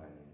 by name.